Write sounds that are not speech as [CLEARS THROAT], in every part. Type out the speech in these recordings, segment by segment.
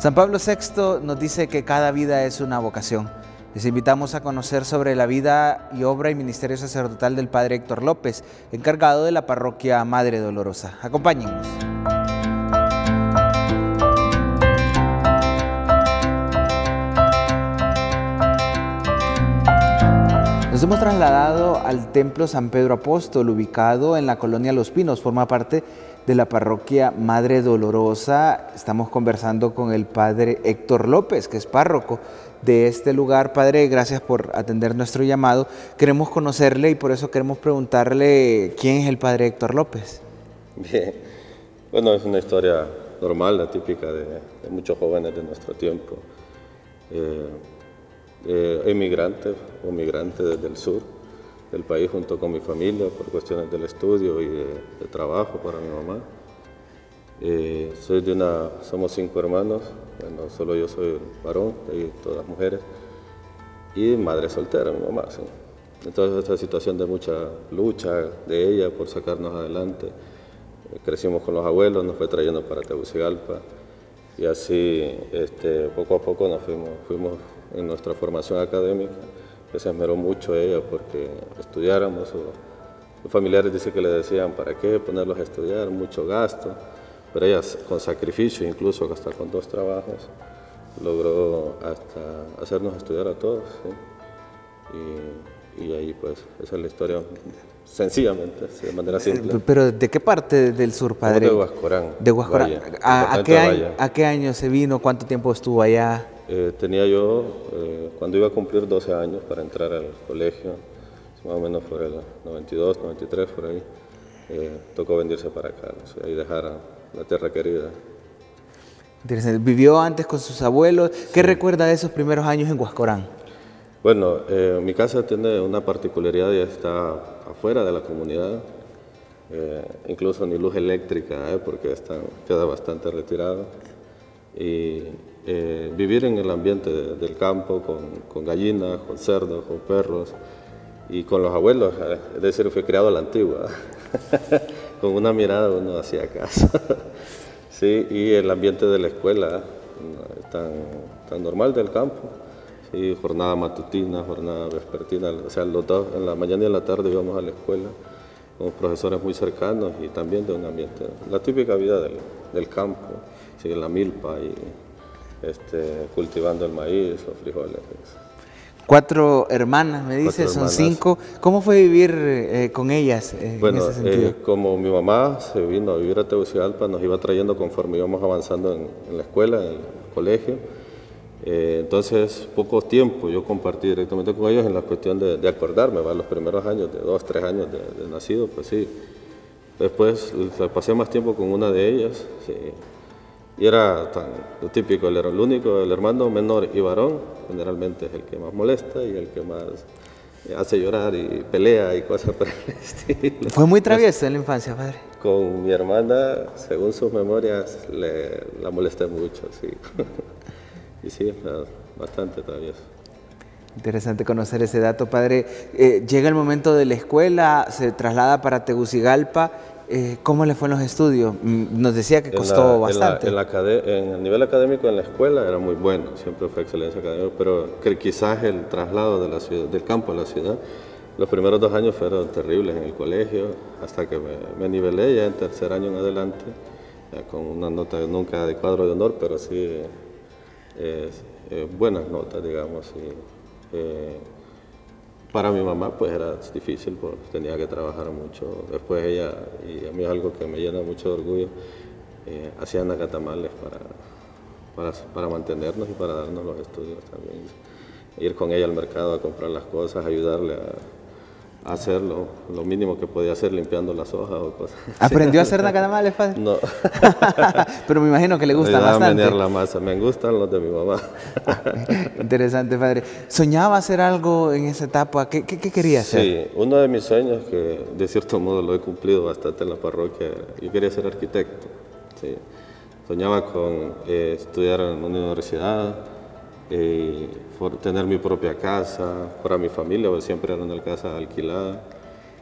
San Pablo VI nos dice que cada vida es una vocación. Les invitamos a conocer sobre la vida y obra y ministerio sacerdotal del Padre Héctor López, encargado de la parroquia Madre Dolorosa. Acompáñennos. Hemos trasladado al Templo San Pedro Apóstol, ubicado en la colonia Los Pinos. Forma parte de la parroquia Madre Dolorosa. Estamos conversando con el padre Héctor López, que es párroco de este lugar. Padre, gracias por atender nuestro llamado. Queremos conocerle y por eso queremos preguntarle quién es el padre Héctor López. Bien, bueno, es una historia normal, la típica de, muchos jóvenes de nuestro tiempo. Eh, eh, emigrante o migrante desde el sur del país junto con mi familia por cuestiones del estudio y de, trabajo para mi mamá. Eh, soy de una, somos cinco hermanos, bueno, solo yo soy varón y todas mujeres, y madre soltera, mi mamá. Entonces esta situación de mucha lucha de ella por sacarnos adelante. Eh, crecimos con los abuelos, nos fue trayendo para Tegucigalpa y así este, poco a poco nos fuimos, fuimos en nuestra formación académica que se esmeró mucho ella porque estudiáramos. los familiares dicen que le decían, ¿para qué ponerlos a estudiar? Mucho gasto. Pero ella con sacrificio, incluso hasta con dos trabajos, logró hasta hacernos estudiar a todos. Y, ahí pues esa es la historia sencillamente, de manera simple. ¿Pero de qué parte del sur, padre? De Huascorán. De Huascorán. ¿A, qué año, ¿A qué año se vino? ¿Cuánto tiempo estuvo allá? Eh, tenía yo, eh, cuando iba a cumplir 12 años para entrar al colegio, más o menos por el 92, 93, por ahí, eh, tocó venirse para acá y dejar la tierra querida. Interesante. ¿Vivió antes con sus abuelos? ¿Qué recuerda de esos primeros años en Huascorán? Bueno, mi casa tiene una particularidad, ya está afuera de la comunidad, incluso ni luz eléctrica, porque está, queda bastante retirado. Y eh, vivir en el ambiente del campo, con, gallinas, con cerdos, con perros y con los abuelos, eh, es decir, fui criado a la antigua, [LAUGHS] con una mirada uno hacía caso. [LAUGHS] sí, y el ambiente de la escuela, tan, tan normal del campo, sí, jornada matutina, jornada vespertina, o sea, los dos, en la mañana y en la tarde íbamos a la escuela con profesores muy cercanos y también de un ambiente, la típica vida del, del campo, sí, la milpa y este, cultivando el maíz, los frijoles. Cuatro hermanas, me dice, son cinco. ¿Cómo fue vivir eh, con ellas eh, bueno, en ese sentido? Eh, como mi mamá se vino a vivir a Tegucigalpa, nos iba trayendo conforme íbamos avanzando en, la escuela, en el colegio. entonces, poco tiempo yo compartí directamente con ellos en la cuestión de, acordarme, ¿va? los primeros años, de dos, tres años de, nacido, pues sí. Después pasé más tiempo con una de ellas, sí. Y era tan lo típico, él era el único, el hermano menor y varón, generalmente es el que más molesta y el que más hace llorar y pelea y cosas por el [LAUGHS] estilo. ¿Fue muy travieso en la infancia, padre? Con mi hermana, según sus memorias, le, la molesté mucho, sí. [LAUGHS] y sí, bastante travieso. Interesante conocer ese dato, padre. Eh, llega el momento de la escuela, se traslada para Tegucigalpa eh, ¿Cómo le fue en los estudios? Mm, nos decía que costó bastante. En, el nivel académico en la escuela era muy bueno, siempre fue excelencia académica, pero que quizás el traslado de la ciudad, del campo a la ciudad, los primeros dos años fueron terribles en el colegio, hasta que me, nivelé ya en tercer año en adelante, con una nota nunca de cuadro de honor, pero sí eh, buenas notas, digamos. Eh, para mi mamá pues era difícil, pues tenía que trabajar mucho. Después ella, y a mí es algo que me llena mucho de orgullo, eh, hacían acatamales para, para, para, mantenernos y para darnos los estudios también. Ir con ella al mercado a comprar las cosas, ayudarle a, hacer lo, mínimo que podía hacer limpiando las hojas o cosas. ¿Aprendió a hacer [LAUGHS] nacatamales, padre? No. [LAUGHS] Pero me imagino que le gusta me bastante. la masa, me gustan los de mi mamá. [LAUGHS] Interesante, padre. ¿Soñaba hacer algo en esa etapa? ¿Qué, qué, quería hacer? Sí, uno de mis sueños, que de cierto modo lo he cumplido bastante en la parroquia, yo quería ser arquitecto. Sí. Soñaba con eh, estudiar en una universidad, eh, tener mi propia casa, para mi familia, porque siempre era una casa alquilada,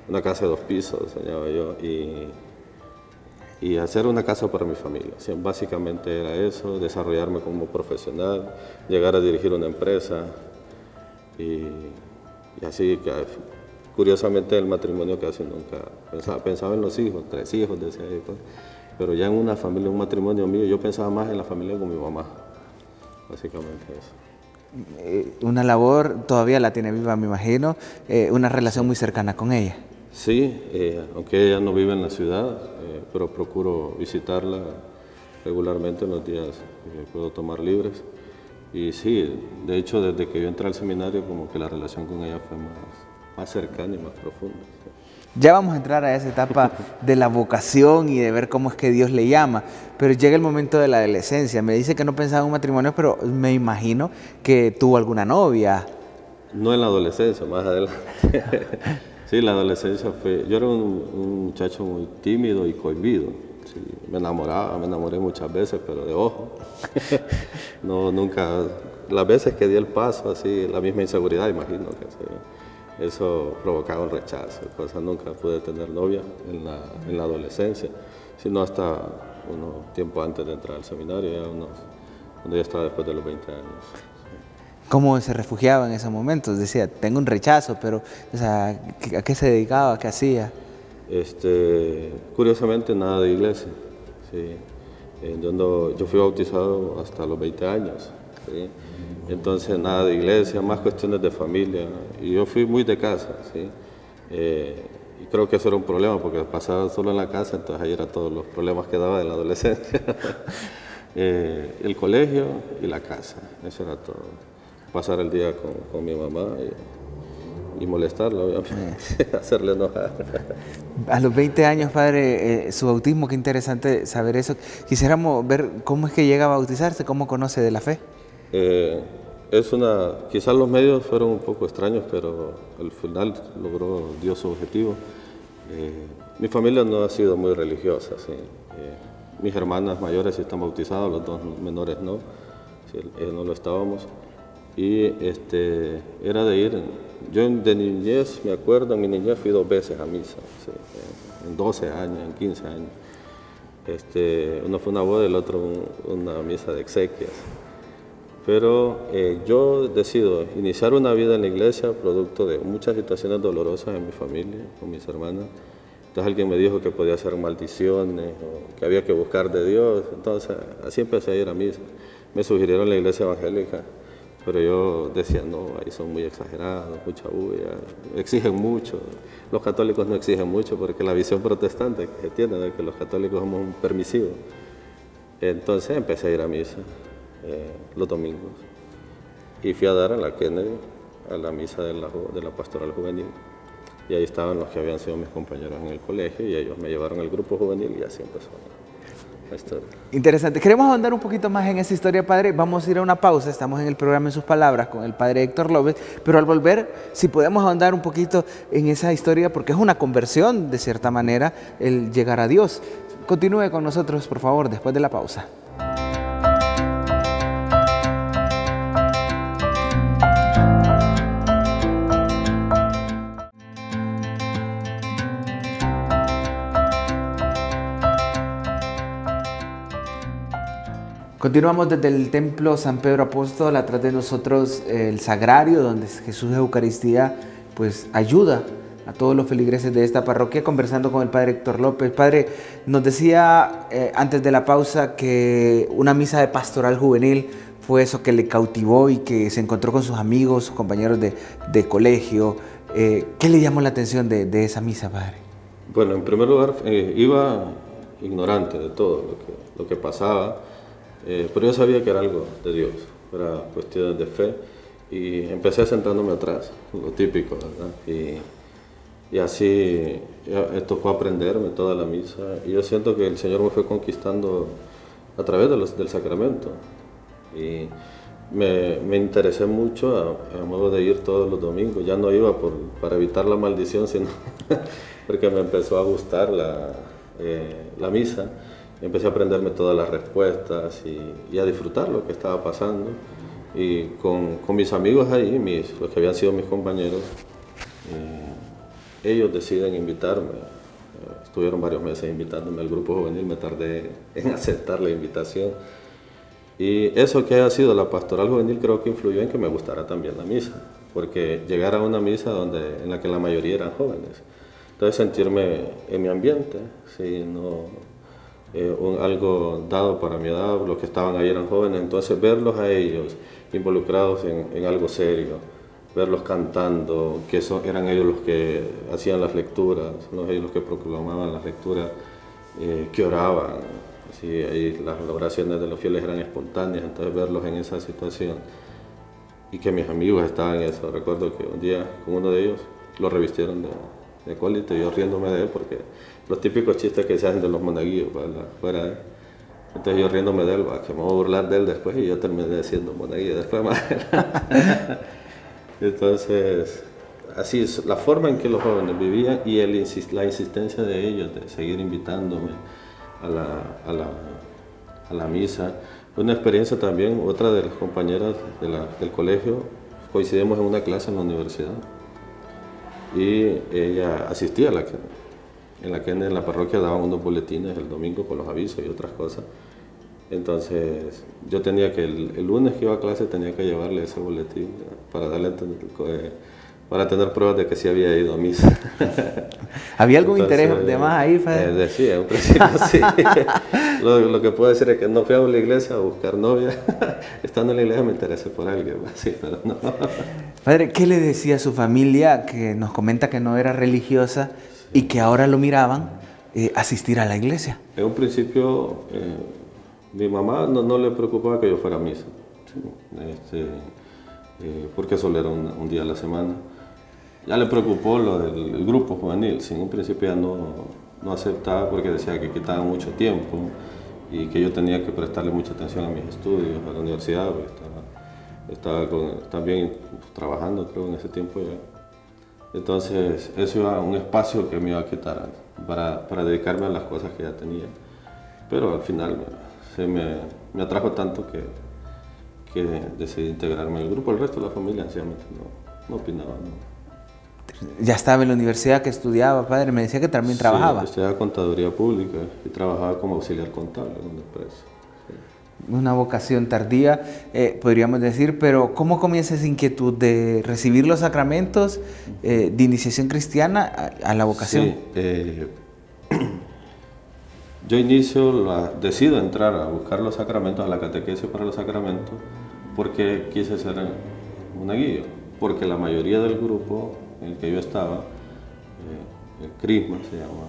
una casa de dos pisos, soñaba yo. Y, y hacer una casa para mi familia. básicamente era eso, desarrollarme como profesional, llegar a dirigir una empresa y, así que curiosamente el matrimonio casi nunca pensaba, pensaba en los hijos, tres hijos, decía pero ya en una familia, un matrimonio mío, yo pensaba más en la familia con mi mamá, básicamente eso. Eh, una labor, todavía la tiene viva, me imagino, eh, una relación muy cercana con ella. Sí, eh, aunque ella no vive en la ciudad, pero procuro visitarla regularmente en los días que puedo tomar libres. Y sí, de hecho, desde que yo entré al seminario, como que la relación con ella fue más, más cercana y más profunda. Ya vamos a entrar a esa etapa de la vocación y de ver cómo es que Dios le llama, pero llega el momento de la adolescencia. Me dice que no pensaba en un matrimonio, pero me imagino que tuvo alguna novia. No en la adolescencia, más adelante. [LAUGHS] sí, la adolescencia fue... Yo era un, muchacho muy tímido y cohibido. me enamoraba, me enamoré muchas veces, pero de ojo. [LAUGHS] no, nunca... Las veces que di el paso, así, la misma inseguridad, imagino que sí eso provocaba un rechazo, cosa nunca pude tener novia en la, en la adolescencia, sino hasta unos tiempo antes de entrar al seminario, ya unos, cuando ya estaba después de los 20 años. ¿Cómo se refugiaba en esos momentos? Decía, tengo un rechazo, pero o sea, ¿a qué se dedicaba? ¿Qué hacía? Este, curiosamente, nada de iglesia. Sí. Eh, yo, yo fui bautizado hasta los 20 años. Entonces nada de iglesia, más cuestiones de familia. Y yo fui muy de casa, ¿sí? Eh, y creo que eso era un problema porque pasaba solo en la casa, entonces ahí eran todos los problemas que daba en la adolescencia. [LAUGHS] Eh, el colegio y la casa, eso era todo. Pasar el día con, mi mamá y, molestarla, obviamente, [LAUGHS] hacerle enojar. A los 20 años, padre, eh, su bautismo, qué interesante saber eso. Quisiéramos ver cómo es que llega a bautizarse, cómo conoce de la fe. Eh, es una, quizás los medios fueron un poco extraños, pero al final logró, dio su objetivo. Eh, mi familia no ha sido muy religiosa, ¿sí? Eh, mis hermanas mayores están bautizadas, los dos menores no, no lo estábamos. Y este, era de ir, yo de niñez, me acuerdo, en mi niñez fui dos veces a misa, en 12 años, en 15 años. Este, uno fue una boda y el otro una misa de exequias. Pero eh, yo decido iniciar una vida en la iglesia producto de muchas situaciones dolorosas en mi familia, con mis hermanas. Entonces alguien me dijo que podía hacer maldiciones o que había que buscar de Dios. Entonces así empecé a ir a misa. Me sugirieron la iglesia evangélica, pero yo decía, no, ahí son muy exagerados, mucha bulla, exigen mucho. Los católicos no exigen mucho porque la visión protestante que tienen es que los católicos somos permisivos. Entonces empecé a ir a misa. Eh, los domingos. Y fui a dar a la Kennedy, a la misa de la, de la pastoral juvenil. Y ahí estaban los que habían sido mis compañeros en el colegio y ellos me llevaron al grupo juvenil y así empezó la historia. Interesante. Queremos ahondar un poquito más en esa historia, padre. Vamos a ir a una pausa. Estamos en el programa En sus palabras con el padre Héctor López. Pero al volver, si podemos ahondar un poquito en esa historia, porque es una conversión, de cierta manera, el llegar a Dios. Continúe con nosotros, por favor, después de la pausa. Continuamos desde el templo San Pedro Apóstol, atrás de nosotros el sagrario, donde Jesús de Eucaristía pues ayuda a todos los feligreses de esta parroquia, conversando con el padre Héctor López. Padre, nos decía eh, antes de la pausa que una misa de pastoral juvenil fue eso que le cautivó y que se encontró con sus amigos, sus compañeros de, colegio. Eh, ¿Qué le llamó la atención de, esa misa, padre? Bueno, en primer lugar, eh, iba ignorante de todo lo que, lo que pasaba eh, pero yo sabía que era algo de Dios, era cuestiones de fe y empecé sentándome atrás, lo típico, ¿verdad? Y, y así tocó aprenderme toda la misa y yo siento que el Señor me fue conquistando a través de los, del sacramento y me, me interesé mucho a, modo de ir todos los domingos, ya no iba por, para evitar la maldición, sino [LAUGHS] porque me empezó a gustar la, eh, la misa empecé a aprenderme todas las respuestas y, a disfrutar lo que estaba pasando. Y con, con mis amigos ahí, mis, los que habían sido mis compañeros, eh, ellos deciden invitarme estuvieron varios meses invitándome al grupo juvenil, me tardé en [LAUGHS] aceptar la invitación. Y eso que haya sido la pastoral juvenil creo que influyó en que me gustara también la misa, porque llegar a una misa donde, en la que la mayoría eran jóvenes, entonces sentirme en mi ambiente, ¿sí? no, eh, algo dado para mi edad, los que estaban ahí eran jóvenes, entonces verlos a ellos involucrados en, en algo serio, verlos cantando, que eso, eran ellos los que hacían las lecturas, ¿no? ellos los que proclamaban las lecturas, eh, que oraban, así, ahí las oraciones de los fieles eran espontáneas, entonces verlos en esa situación y que mis amigos estaban en eso. Recuerdo que un día con uno de ellos lo revistieron de, de colito yo riéndome de él porque los típicos chistes que se hacen de los monaguillos fuera de entonces yo riéndome de él, que me voy a burlar de él después y yo terminé siendo monaguillo después [LAUGHS] más Entonces, así es la forma en que los jóvenes vivían y el, la insistencia de ellos de seguir invitándome a la, a la, a la misa. Una experiencia también, otra de las compañeras de la, del colegio, coincidimos en una clase en la universidad y ella asistía a la que en la que en la parroquia daban unos boletines el domingo con los avisos y otras cosas. Entonces yo tenía que, el, lunes que iba a clase tenía que llevarle ese boletín para darle eh, para tener pruebas de que sí había ido a misa. [LAUGHS] ¿Había algún interés de más ahí, Fede? Eh, [LAUGHS] sí, en principio sí. lo, que puedo decir es que no fui a la iglesia a buscar novia. [LAUGHS] Estando en la iglesia me interesé por alguien, sí, pero no. Padre, ¿qué le decía a su familia que nos comenta que no era religiosa y que ahora lo miraban eh, asistir a la iglesia? En un principio mi mamá no, le preocupaba que yo fuera a misa, este, eh, porque solo era un, día a la semana. Ya le preocupó lo del grupo juvenil, sin un principio ya no, no aceptaba porque decía que quitaba mucho tiempo y que yo tenía que prestarle mucha atención a mis estudios, a la universidad, estaba, también trabajando creo en ese tiempo ya. Entonces eso era un espacio que me iba a quitar para, para dedicarme a las cosas que ya tenía. Pero al final me, me, atrajo tanto que, que, decidí integrarme al grupo. El resto de la familia, sencillamente, no, no opinaba. Ya estaba en la universidad que estudiaba, padre, me decía que también trabajaba. Sí, estudiaba contaduría pública y trabajaba como auxiliar contable en una empresa. Una vocación tardía, eh, podríamos decir, pero ¿cómo comienza esa inquietud de recibir los sacramentos eh, de iniciación cristiana a, la vocación? Sí, eh, [CLEARS THROAT] yo inicio, decido entrar a buscar los sacramentos, a la catequesis para los sacramentos, porque quise ser una guía, porque la mayoría del grupo en el que yo estaba, el Crisma se llama,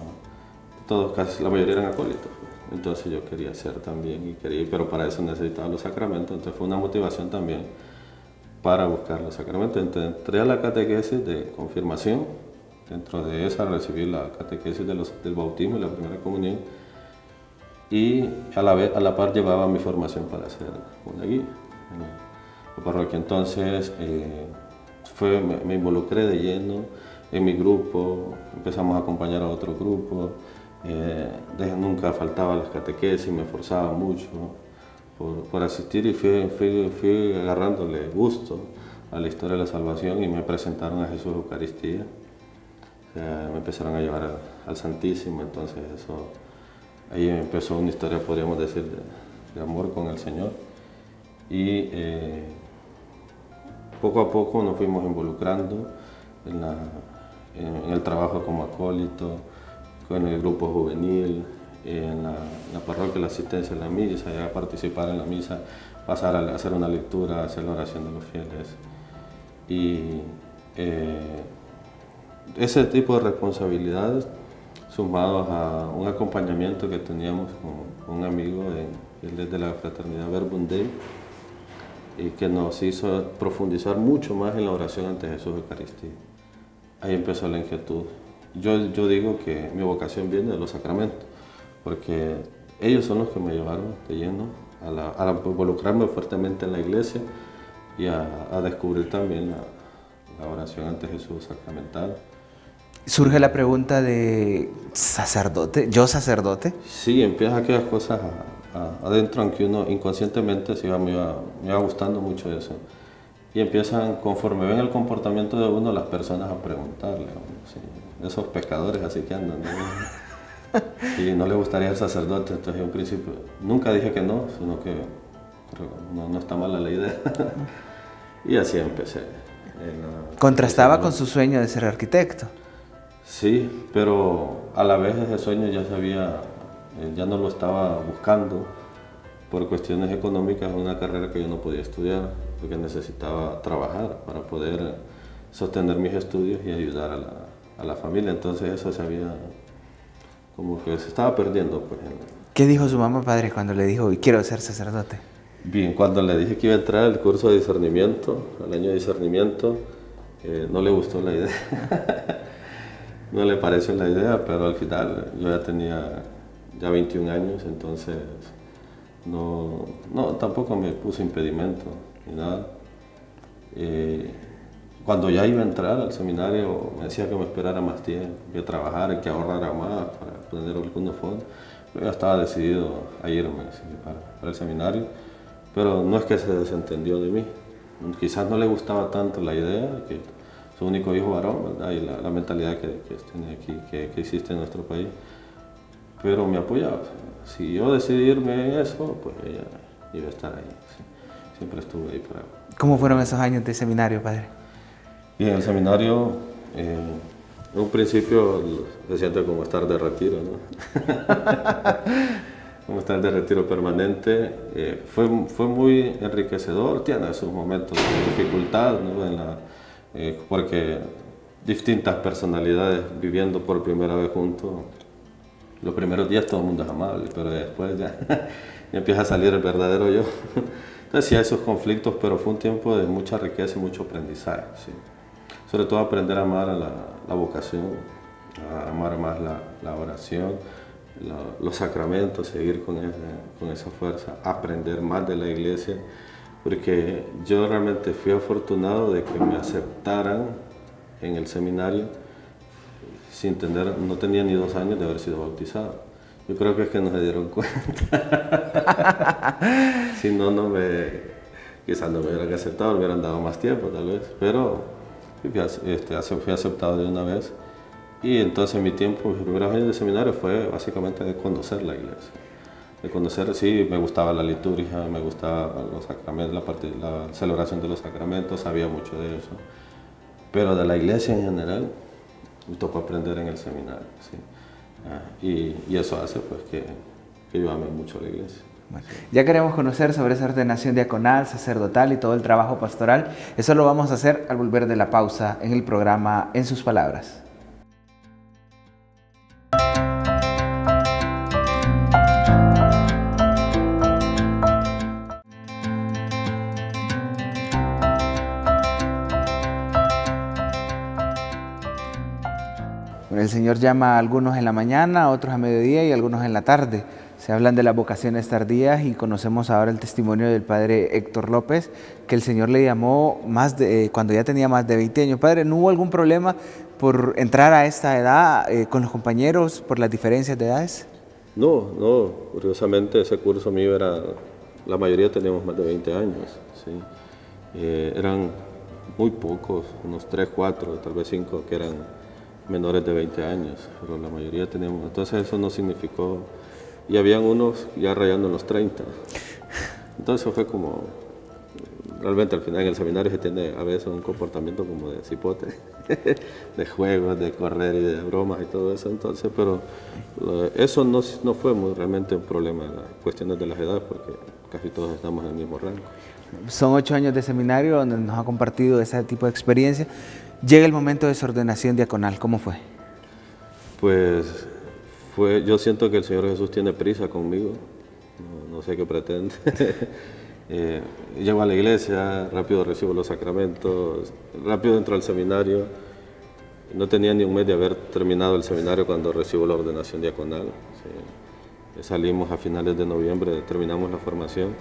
todos casi, la mayoría eran acólitos. Entonces yo quería ser también, y quería, pero para eso necesitaba los sacramentos, entonces fue una motivación también para buscar los sacramentos. entré a la catequesis de confirmación, dentro de esa recibí la catequesis de los, del bautismo y la primera comunión, y a la, vez, a la par llevaba mi formación para ser una guía la parroquia. Entonces eh, fue, me, involucré de lleno en mi grupo, empezamos a acompañar a otro grupo, eh, nunca faltaba las catequesis, me esforzaba mucho por, por asistir y fui, fui, fui, agarrándole gusto a la historia de la salvación y me presentaron a Jesús Eucaristía. me empezaron a llevar al Santísimo, entonces eso Ahí empezó una historia, podríamos decir, de, amor con el Señor. Y eh, poco a poco nos fuimos involucrando en, el trabajo como acólito, con el grupo juvenil, en la, parroquia, la asistencia a la misa, a participar en la misa, pasar a hacer una lectura, hacer la oración de los fieles. Y eh, ese tipo de responsabilidades sumados a un acompañamiento que teníamos con un amigo de, de la fraternidad Verbum y que nos hizo profundizar mucho más en la oración ante Jesús Eucaristía. Ahí empezó la inquietud. Yo, yo digo que mi vocación viene de los sacramentos, porque ellos son los que me llevaron de lleno a, a involucrarme fuertemente en la iglesia y a, a descubrir también la, la oración ante Jesús sacramental surge la pregunta de sacerdote, ¿yo sacerdote? Sí, empiezan aquellas cosas adentro, aunque uno inconscientemente se iba, me, iba, gustando mucho eso. Y empiezan, conforme ven el comportamiento de uno, las personas a preguntarle, esos pescadores así que andan, [LAUGHS] y no le gustaría el sacerdote, entonces en principio nunca dije que no, sino que no, no está mala la idea. [LAUGHS] y así empecé. ¿Contrastaba con su sueño de ser arquitecto? Sí, pero a la vez ese sueño ya sabía, eh, ya no lo estaba buscando por cuestiones económicas, una carrera que yo no podía estudiar, porque necesitaba trabajar para poder sostener mis estudios y ayudar a la, a la familia. Entonces eso se había, como que se estaba perdiendo. Pues, ¿Qué dijo su mamá padre cuando le dijo, quiero ser sacerdote? Bien, cuando le dije que iba a entrar al curso de discernimiento, al año de discernimiento, eh, no le gustó la idea. [LAUGHS] no le pareció la idea, pero al final yo ya tenía ya 21 años, entonces no, no tampoco me puse impedimento Eh, cuando ya iba a entrar al seminario me decía que me esperara más tiempo, que trabajara, que ahorrara más para tener algunos fondos. Yo ya estaba decidido a irme para el seminario pero no es que se desentendió de mí. Quizás no le gustaba tanto la idea, que su único hijo varón, ¿verdad? y la, mentalidad que, tiene aquí, que, existe en nuestro país. Pero me apoyaba. Si yo decidí irme en eso, pues ella iba a estar ahí. Siempre estuve ahí para... ¿Cómo fueron esos años de seminario, padre? Y en el seminario, eh, en un principio se siente como estar de retiro, ¿no? [LAUGHS] como estar de retiro permanente, eh, fue, fue muy enriquecedor, tiene sus momentos de dificultad, ¿no? en la, eh, porque distintas personalidades viviendo por primera vez juntos, los primeros días todo el mundo es amable, pero después ya, [LAUGHS] empieza a salir el verdadero yo. [LAUGHS] Entonces sí hay esos conflictos, pero fue un tiempo de mucha riqueza y mucho aprendizaje. Sobre todo aprender a amar la, vocación, a amar más la, oración, los sacramentos, seguir con con esa fuerza, aprender más de la iglesia, porque yo realmente fui afortunado de que me aceptaran en el seminario sin tener, no tenía ni dos años de haber sido bautizado. Yo creo que es que no se dieron cuenta. [LAUGHS] si no, no me, quizás no me hubieran aceptado, me hubieran dado más tiempo tal vez, pero este, fui aceptado de una vez. Y entonces mi tiempo, mis primeros años de seminario fue básicamente de conocer la iglesia. De conocer, sí, me gustaba la liturgia, me gustaba los sacramentos, la, parte, la celebración de los sacramentos, sabía mucho de eso. Pero de la iglesia en general, me tocó aprender en el seminario. ¿sí? Ah, y, eso hace pues que, que yo ame mucho la iglesia. ya queremos conocer sobre esa ordenación diaconal, sacerdotal y todo el trabajo pastoral. Eso lo vamos a hacer al volver de la pausa en el programa En sus palabras. El Señor llama a algunos en la mañana, otros a mediodía y algunos en la tarde. Se hablan de las vocaciones tardías y conocemos ahora el testimonio del padre Héctor López, que el Señor le llamó más de, eh, cuando ya tenía más de 20 años. Padre, ¿no hubo algún problema por entrar a esta edad eh, con los compañeros por las diferencias de edades? No, no, curiosamente ese curso mío era, la mayoría teníamos más de 20 años, ¿sí? Eh, eran muy pocos, unos 3, 4, tal vez 5 que eran menores de 20 años, pero la mayoría tenemos. Entonces eso no significó, y habían unos ya rayando en los 30. Entonces fue como, realmente al final en el seminario se tiene a veces un comportamiento como de cipote, [LAUGHS] de juegos, de correr y de bromas y todo eso, entonces, pero eso no, no fue muy, realmente un problema, las cuestiones de las edades, porque casi todos estamos en el mismo rango. Son ocho años de seminario donde nos ha compartido ese tipo de experiencia. Llega el momento de su ordenación diaconal, ¿cómo fue? Pues fue, yo siento que el Señor Jesús tiene prisa conmigo, no, sé qué pretende. [LAUGHS] eh, llego a la iglesia, rápido recibo los sacramentos, rápido entro al seminario. No tenía ni un mes de haber terminado el seminario cuando recibo la ordenación diaconal. Salimos a finales de noviembre, terminamos la formación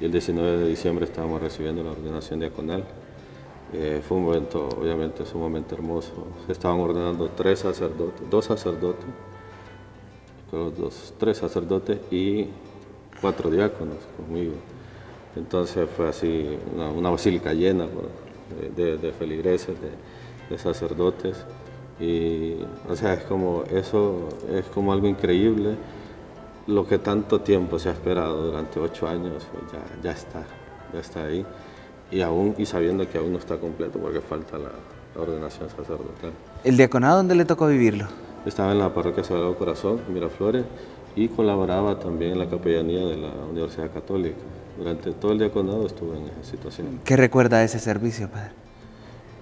y el 19 de diciembre estábamos recibiendo la ordenación diaconal. Eh, fue un momento, obviamente, momento hermoso. Se estaban ordenando tres sacerdotes, dos sacerdotes, dos, tres sacerdotes y cuatro diáconos conmigo. Entonces fue así, una, basílica llena de, feligreses, de, sacerdotes. Y, o sea, es como, eso es como algo increíble. Lo que tanto tiempo se ha esperado durante ocho años, pues ya está, ya está ahí. Y aún, y sabiendo que aún no está completo porque falta la, ordenación sacerdotal. ¿El diaconado dónde le tocó vivirlo? Estaba en la parroquia Sagrado Corazón, Miraflores, y colaboraba también en la capellanía de la Universidad Católica. Durante todo el diaconado estuve en esa situación. ¿Qué recuerda de ese servicio, padre?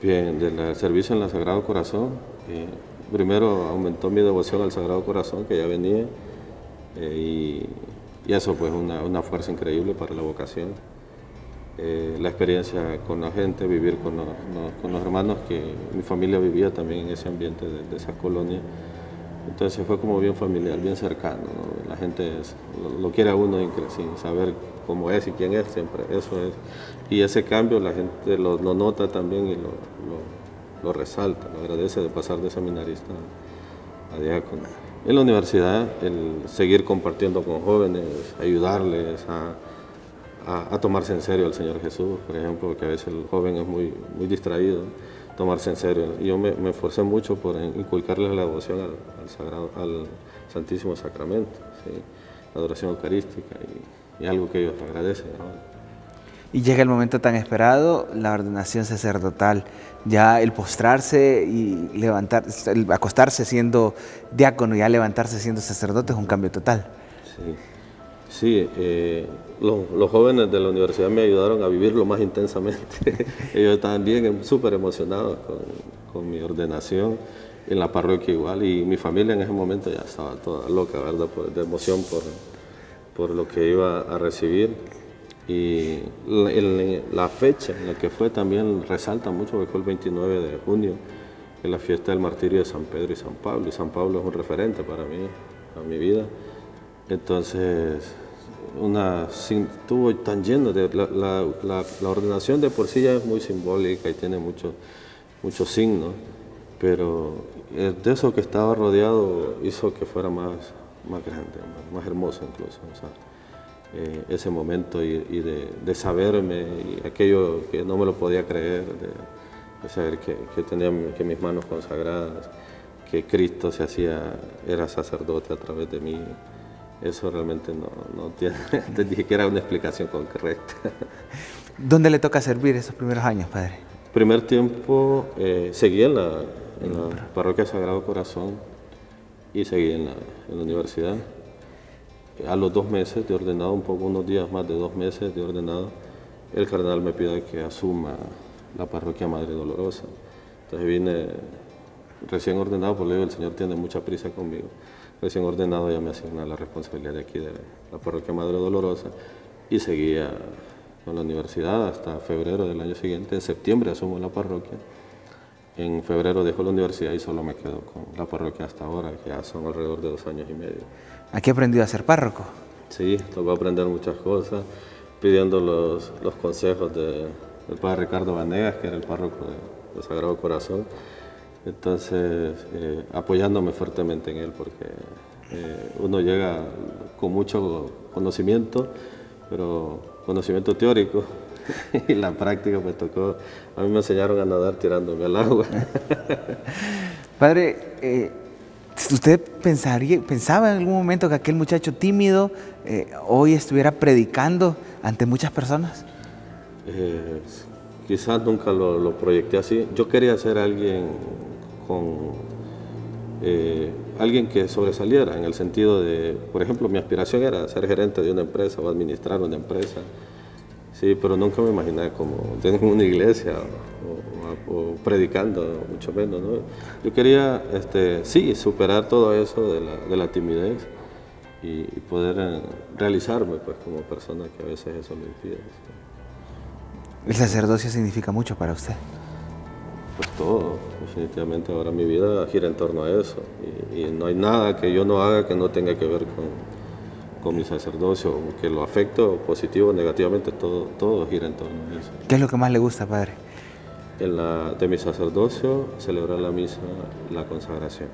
Bien, del servicio en el Sagrado Corazón, eh, primero aumentó mi devoción al Sagrado Corazón, que ya venía, eh, y, eso pues una, una fuerza increíble para la vocación. Eh, la experiencia con la gente, vivir con los, con los, hermanos, que mi familia vivía también en ese ambiente de, esa colonia. Entonces fue como bien familiar, bien cercano. La gente lo, quiere a uno sin saber cómo es y quién es siempre. Eso es. Y ese cambio la gente lo, nota también y lo, resalta, lo agradece de pasar de seminarista a diácono. En la universidad, el seguir compartiendo con jóvenes, ayudarles a a, tomarse en serio al Señor Jesús, por ejemplo, porque a veces el joven es muy, muy distraído, tomarse en serio. Y yo me, esforcé mucho por inculcarles la devoción al, sagrado, al Santísimo Sacramento, la adoración eucarística y, algo que ellos agradecen. Y llega el momento tan esperado, la ordenación sacerdotal, ya el postrarse y levantar, el acostarse siendo diácono y ya levantarse siendo sacerdote es un cambio total. Sí. Sí, eh, los, jóvenes de la universidad me ayudaron a vivirlo más intensamente. [LAUGHS] Ellos estaban bien súper emocionados con, mi ordenación, en la parroquia igual, y mi familia en ese momento ya estaba toda loca, ¿verdad?, de emoción por, por lo que iba a recibir. Y la, fecha en la que fue también resalta mucho, porque fue el 29 de junio, que es la fiesta del martirio de San Pedro y San Pablo, y San Pablo es un referente para mí, a mi vida. Entonces, una, estuvo tan lleno, de, la, la, ordenación de por sí ya es muy simbólica y tiene muchos mucho signos, pero de eso que estaba rodeado hizo que fuera más, más grande, más, hermoso incluso. Eh, ese momento y, de, saberme y aquello que no me lo podía creer, de, saber que, que, tenía que mis manos consagradas, que Cristo se hacía, era sacerdote a través de mí eso realmente no, no tiene [LAUGHS] ni siquiera una explicación correcta. ¿Dónde le toca servir esos primeros años, padre? Primer tiempo eh, seguí en la, en la parroquia Sagrado Corazón y seguí en la, en la universidad. A los dos meses de ordenado, un poco, unos días más de dos meses de ordenado, el cardenal me pide que asuma la parroquia Madre Dolorosa. Entonces vine recién ordenado, por el Señor tiene mucha prisa conmigo recién ordenado ya me asigna la responsabilidad de aquí de la parroquia Madre Dolorosa y seguía con la universidad hasta febrero del año siguiente. En septiembre asumo la parroquia. En febrero dejo la universidad y solo me quedo con la parroquia hasta ahora, que ya son alrededor de dos años y medio. ¿Aquí aprendido a ser párroco? Sí, tocó aprender muchas cosas, pidiendo los, los consejos de, del padre Ricardo Vanegas, que era el párroco de, de Sagrado Corazón entonces, eh, apoyándome fuertemente en él, porque eh, uno llega con mucho conocimiento, pero conocimiento teórico, [LAUGHS] y la práctica me tocó, a mí me enseñaron a nadar tirándome al agua. [LAUGHS] Padre, eh, ¿usted pensaría, pensaba en algún momento que aquel muchacho tímido hoy estuviera predicando ante muchas personas? Quizás nunca lo, proyecté así. Yo quería ser alguien con eh, alguien que sobresaliera en el sentido de, por ejemplo, mi aspiración era ser gerente de una empresa o administrar una empresa, sí, pero nunca me imaginé como en una iglesia o, predicando, mucho menos. ¿no? Yo quería, este, sí, superar todo eso de la, timidez y, poder eh, realizarme pues, como persona que a veces eso me impide. ¿El sacerdocio significa mucho para usted? Pues todo, definitivamente ahora mi vida gira en torno a eso y, no hay nada que yo no haga que no tenga que ver con, con mi sacerdocio, que lo afecto positivo o negativamente, todo, todo gira en torno a eso. ¿Qué es lo que más le gusta, padre? En la, de mi sacerdocio, celebrar la misa, la consagración.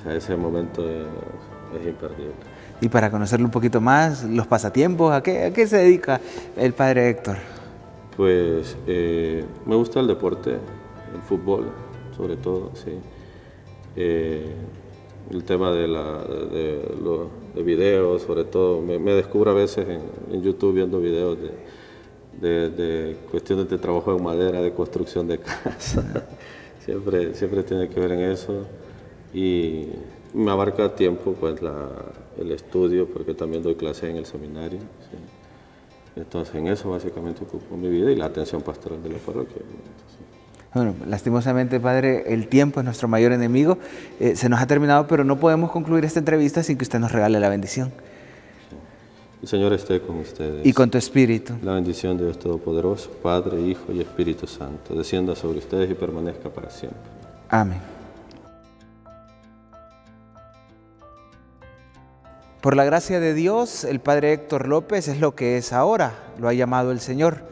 O sea, ese momento es imperdible. Y para conocerlo un poquito más, los pasatiempos, ¿a qué, a qué se dedica el padre Héctor? Pues eh, me gusta el deporte, el fútbol, sobre todo, sí. Eh, el tema de, la, los videos, sobre todo, me, descubro a veces en, YouTube viendo videos de, cuestiones de trabajo en madera, de construcción de [LAUGHS] casa. siempre, siempre tiene que ver en eso. Y me abarca tiempo pues la, el estudio, porque también doy clase en el seminario. Entonces en eso básicamente ocupo mi vida y la atención pastoral de la parroquia. Bueno, lastimosamente, Padre, el tiempo es nuestro mayor enemigo. Eh, se nos ha terminado, pero no podemos concluir esta entrevista sin que usted nos regale la bendición. El Señor esté con ustedes. Y con tu espíritu. La bendición de Dios Todopoderoso, Padre, Hijo y Espíritu Santo, descienda sobre ustedes y permanezca para siempre. Amén. Por la gracia de Dios, el Padre Héctor López es lo que es ahora, lo ha llamado el Señor.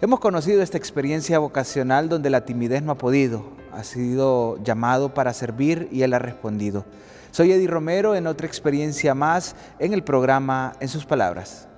Hemos conocido esta experiencia vocacional donde la timidez no ha podido, ha sido llamado para servir y él ha respondido. Soy Eddie Romero en otra experiencia más en el programa En sus palabras.